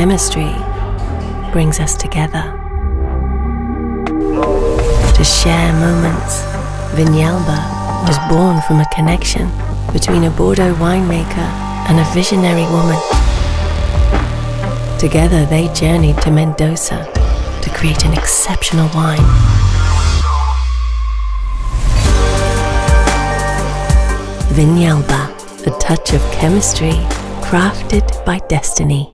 chemistry brings us together. To share moments, Viñalba was born from a connection between a Bordeaux winemaker and a visionary woman. Together, they journeyed to Mendoza to create an exceptional wine. Viñalba, a touch of chemistry crafted by destiny.